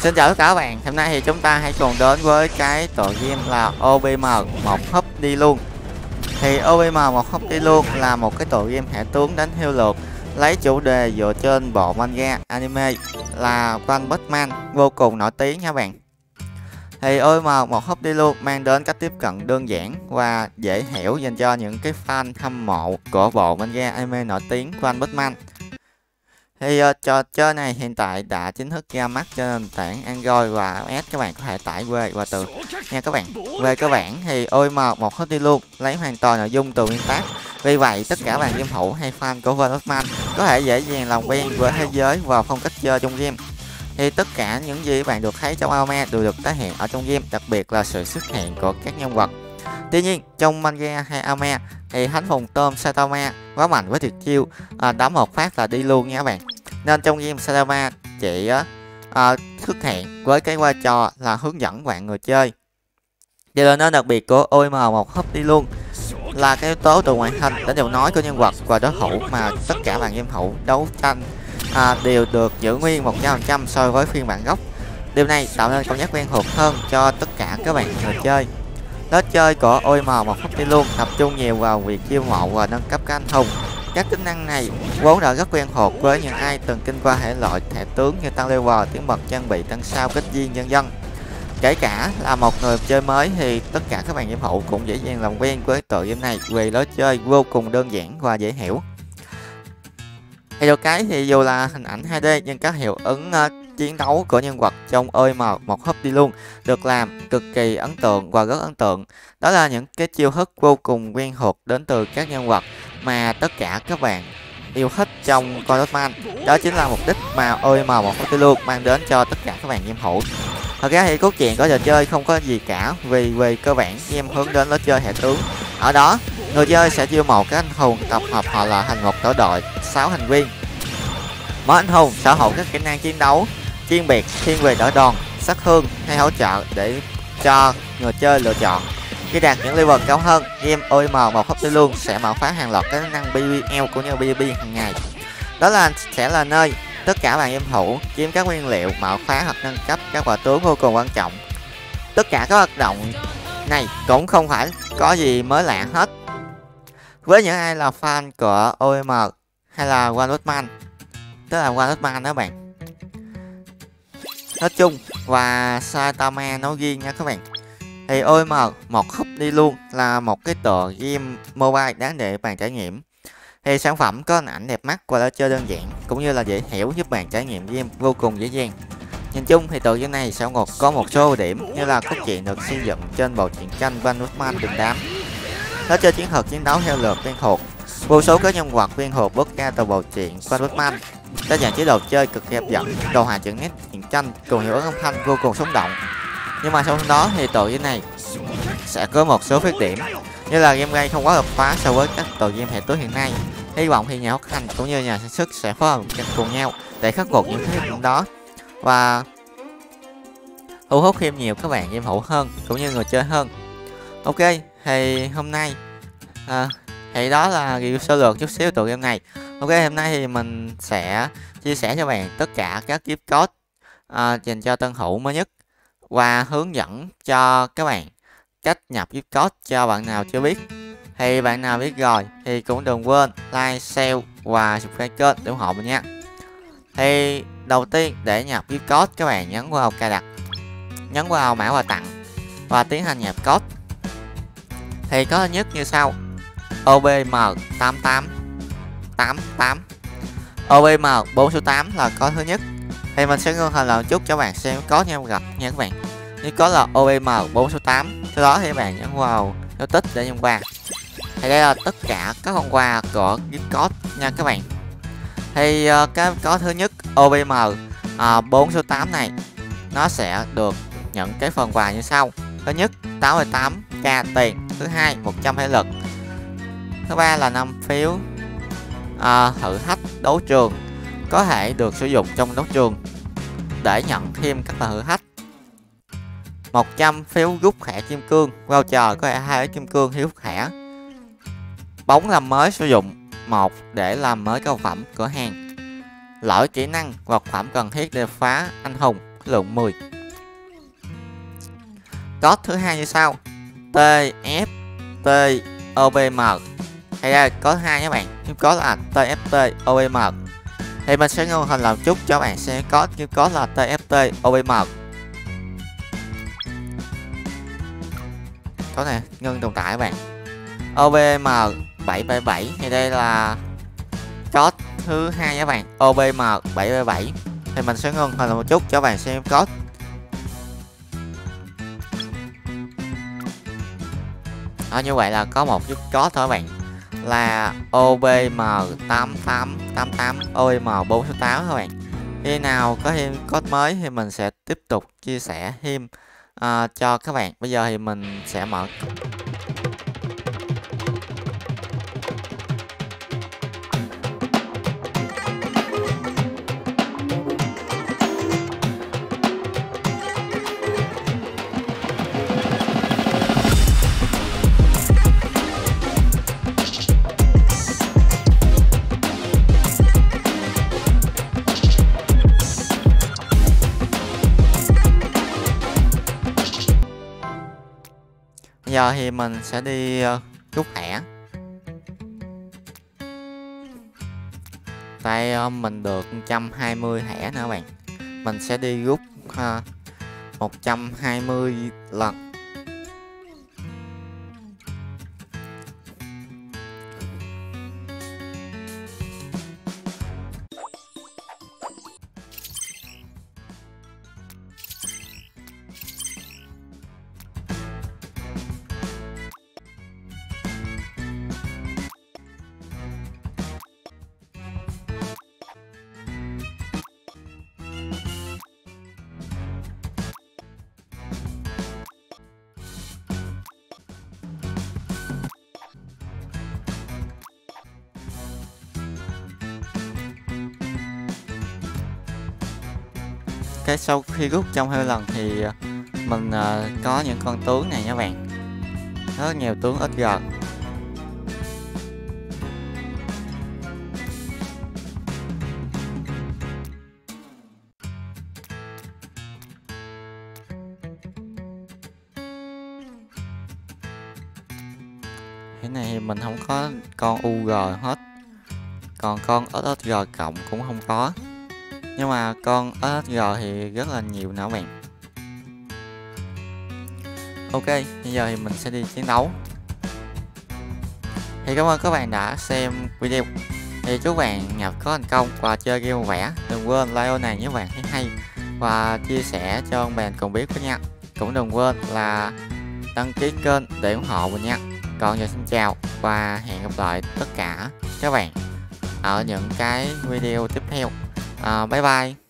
Xin chào tất cả các bạn, hôm nay thì chúng ta hãy cùng đến với cái tựa game là OBM một húp đi luôn. Thì OBM một húp đi luôn là một cái tựa game hệ tướng đánh theo lượt Lấy chủ đề dựa trên bộ manga anime là One Batman Man vô cùng nổi tiếng nha bạn. Thì OBM một húp đi luôn mang đến cách tiếp cận đơn giản và dễ hiểu dành cho những cái fan hâm mộ của bộ manga anime nổi tiếng One anh Batman thì uh, trò chơi này hiện tại đã chính thức ra mắt trên nền tảng Android và iOS các bạn có thể tải về và từ nha các bạn. Về cơ bản thì ôi mờ một hết đi luôn lấy hoàn toàn nội dung từ nguyên tác. Vì vậy tất cả bạn game thủ hay fan của Valorant có thể dễ dàng lòng quen với thế giới và phong cách chơi trong game. Thì tất cả những gì bạn được thấy trong anime đều được tái hiện ở trong game đặc biệt là sự xuất hiện của các nhân vật. Tuy nhiên, trong manga hay anime thì thánh hùng tôm Saitama quá mạnh với tuyệt chiêu à, đấm một phát là đi luôn nha các bạn. Nên trong game Saitama chỉ à, xuất hiện với cái vai trò là hướng dẫn bạn người chơi. Điều là nên đặc biệt của OM một hấp đi luôn là cái yếu tố từ ngoại hình đến giọng nói của nhân vật và đối thủ mà tất cả bạn game thủ đấu tranh à, đều được giữ nguyên 100% so với phiên bản gốc. Điều này tạo nên cảm giác quen thuộc hơn cho tất cả các bạn người chơi. Lối chơi của OM một hấp đi luôn tập trung nhiều vào việc chiêu mộ và nâng cấp các anh hùng. Các tính năng này vốn đã rất quen thuộc với những ai từng kinh qua hệ loại thẻ tướng như tăng level, tiếng mật trang bị tăng sao kích duyên nhân dân. Kể cả là một người chơi mới thì tất cả các bạn game thủ cũng dễ dàng làm quen với tựa game này vì lối chơi vô cùng đơn giản và dễ hiểu. Thì được cái thì dù là hình ảnh 2D nhưng các hiệu ứng ờ, chiến đấu của nhân vật trong ơi mà một hấp đi luôn, được làm cực kỳ ấn tượng và rất ấn tượng. Đó là những cái chiêu thức vô cùng quen thuộc đến từ các nhân vật mà tất cả các bạn yêu thích trong coi Man đó chính là mục đích mà ơi mà một hấp đi luôn mang đến cho tất cả các bạn game thủ thật ra thì cốt truyện của trò chơi không có gì cả, vì về cơ bản game hướng đến lối chơi hệ tướng. Ở đó, người chơi sẽ chiêu mộ các anh hùng tập hợp họ là thành một tổ đội 6 thành viên. Mỗi anh hùng sở hữu các kỹ năng chiến đấu chuyên biệt, thiên về đỡ đòn sát thương hay hỗ trợ để cho người chơi lựa chọn. Khi đạt những level cao hơn, game OM một hấp luôn sẽ mở phá hàng loạt các năng BBL cũng như BB hàng ngày. Đó là, sẽ là nơi tất cả bạn game thủ chiếm các nguyên liệu, mở phá hoặc nâng cấp các quả tướng vô cùng quan trọng. Tất cả các hoạt động này cũng không phải có gì mới lạ hết. Với những ai là fan của OM hay là One Man, tức là One Man đó bạn nói chung và Saitama nói riêng nha các bạn. Thì ôi mà, một khúc đi luôn là một cái tựa game mobile đáng để bạn trải nghiệm. Thì sản phẩm có hình ảnh đẹp mắt và đã chơi đơn giản, cũng như là dễ hiểu giúp bạn trải nghiệm game vô cùng dễ dàng. Nhìn chung thì tựa game này sẽ ngột, có một số ưu điểm như là cốt truyện được xây dựng trên bộ truyện tranh Van đình đám. Nó chơi chiến thuật chiến đấu theo lượt quen thuộc, vô số các nhân vật quen thuộc bước ra từ bộ truyện Van đa dạng chế độ chơi cực kỳ hấp dẫn đồ họa chữ nét chiến tranh cùng hiệu ứng âm thanh vô cùng sống động. Nhưng mà sau đó thì tội game này sẽ có một số khuyết điểm như là game gây không quá đột phá so với các tội game hệ tối hiện nay. Hy vọng thì nhà phát hành cũng như nhà sản xuất sẽ phối hợp cùng nhau để khắc phục những khuyết điểm đó. Và thu hút thêm nhiều các bạn game hữu hơn cũng như người chơi hơn. Ok thì hôm nay à, thì đó là review sơ lược chút xíu tựa game này ok hôm nay thì mình sẽ chia sẻ cho bạn tất cả các gift code à, dành cho tân hữu mới nhất và hướng dẫn cho các bạn cách nhập gift code cho bạn nào chưa biết. Thì bạn nào biết rồi thì cũng đừng quên like share và subscribe kênh để ủng hộ mình nha. Thì đầu tiên để nhập gift code các bạn nhấn vào cài đặt nhấn vào mã quà tặng và tiến hành nhập code. Thì có thứ nhất như sau OBM88 8 8 OBM 4 số 8 là có thứ nhất. Thì mình sẽ ngưng hình lại một chút cho bạn xem có nhau gặp nha các bạn. Như có là OBM 4 số 8 sau đó thì các bạn nhấn vào dấu tích để nhận quà. Thì đây là tất cả các con quà của gift nha các bạn. Thì uh, cái có thứ nhất OBM uh, ờ, 4 số 8 này nó sẽ được nhận cái phần quà như sau. Thứ nhất 88k tiền. Thứ hai 100 thể lực. Thứ ba là 5 phiếu à, thử thách đấu trường có thể được sử dụng trong đấu trường. Để nhận thêm các thử thách. 100 phiếu rút thẻ kim cương. Voucher có thể hai kim cương hiếu thẻ. bóng làm mới sử dụng một để làm mới cao phẩm cửa hàng. Lỗi kỹ năng vật phẩm cần thiết để phá anh hùng lượng 10 code thứ hai như sau. T F T OBM hay là có hai các bạn. Kim có là TFT OBM thì mình sẽ ngưng hình làm chút cho bạn sẽ có kim có là TFT OBM có nè, ngưng tồn tại các bạn. OBM 777 thì đây là code thứ hai các bạn. OBM 777 thì mình sẽ ngưng hình một chút cho bạn xem code. Đó như vậy là có một chút có thôi các bạn là OBM8888OM468 các bạn. Khi nào có thêm code mới thì mình sẽ tiếp tục chia sẻ thêm uh, cho các bạn. Bây giờ thì mình sẽ mở giờ thì mình sẽ đi ờ, uh, rút thẻ. Đây uh, ờ, mình được 120 thẻ nữa bạn. Mình sẽ đi rút uh, 120 lần. Cái sau khi rút trong hai lần thì ờ, mình uh, ờ, có những con tướng này nha bạn. Rất nhiều tướng ít gần. Cái này thì mình không có con UG hết. Còn con SSG cộng cũng không có nhưng mà con sg thì rất là nhiều nữa bạn ok, bây giờ thì mình sẽ đi chiến đấu. Thì cảm ơn các bạn đã xem video. Thì chúc bạn nhập có thành công và chơi game vẻ. Đừng quên like này nếu bạn thấy hay. Và chia sẻ cho bạn cùng biết với nha. Cũng đừng quên là đăng ký kênh để ủng hộ mình nha. Còn giờ xin chào và hẹn gặp lại tất cả các bạn ở những cái video tiếp theo à, bye bye.